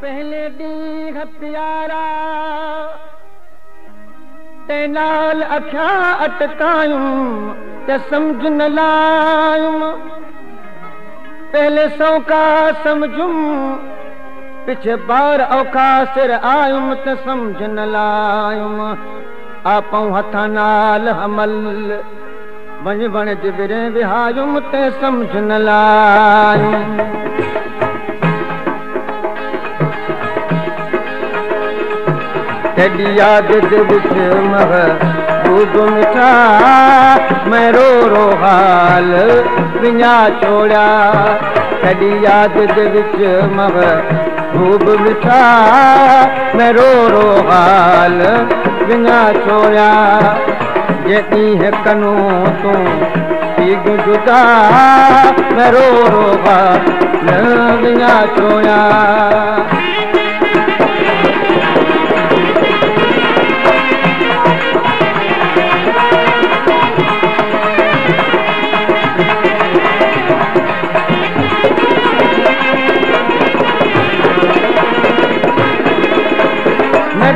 پهلي ڏينهن پيارا تي نال اکيان اٽڪايون ته سمجهه نه لايون. پهلي سوڪا سمجهون پڇي ٻار اوکا سر آيم ته سمجهه نه لايون. آپئون هٿان نال همل وڃ وڻ جبري وهايم ته سمجهه نه لايون ڪڏي ياد وچ مه دوب مٺا مين رو حال وڃان ڇوڙا. ڪڏي ياد وچ مه دوب مٺا مين رو حال وڃان ڇوڙا. ڪنو تون جدا مين رو رو حال وڃان ڇوڙا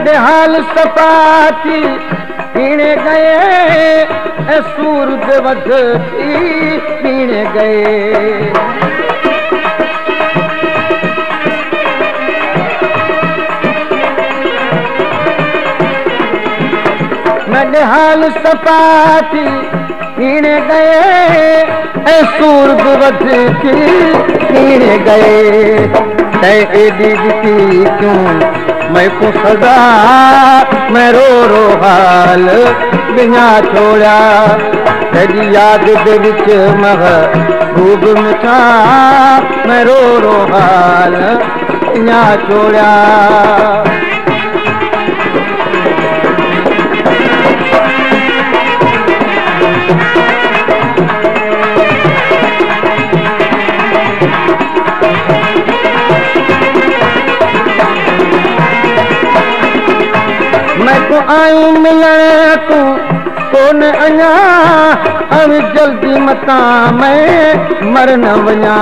देहाल सपाती पीने गए सूरज वध पीने गए। हाल सपाती पीने गए सूरज वध थी पीने गए। दीदी क्यों मैं सदा मैं रो रो हाल बिना छोड़ा। तेरी याद दे विच मह खूब मिठा। मैं रो रो हाल बिना छोड़ा आयूं मिलण तूं कोन अञा। अण जल्दी मतां मैं मर न वञा।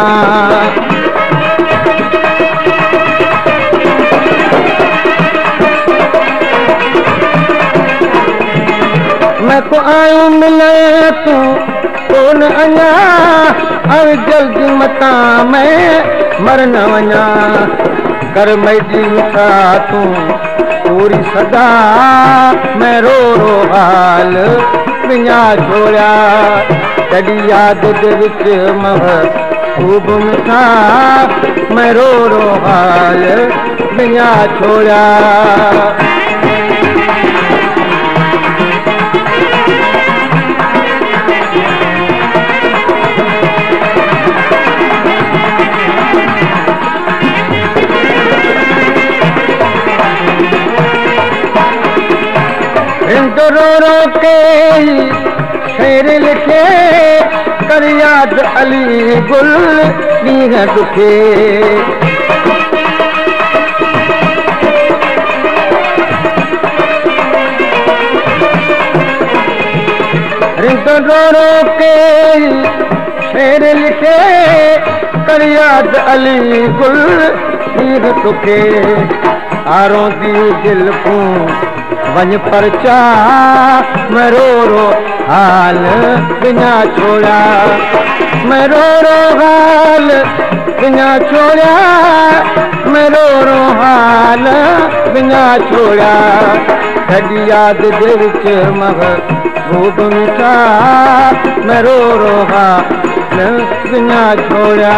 मैं को आयूं मिलण तूं कोन अञा। अण जल्दी मतां मैं मर न वञा। कर मैडी मिठा तूं پوري سدا مين رو رو حال وڃان ڇوڙا. ڪڏي ياد دي وچ مه خوب مٺا مين رو رو حال وڃان छोड़ा रो रो के शेर लिखे कर याद अली गुल दुखे। रो रो के शेर लिखे कर याद अली गुल दुखे। आरो दिल को وڃ پرچا مين رو حال بنا ڇوڙا مين رو حال بنا ڇوڙا مين رو حال بنا ڇوڙا ڪڏي ياد دي وچ مگ خوب مٺا مين رو رو حال بنا ڇوڙا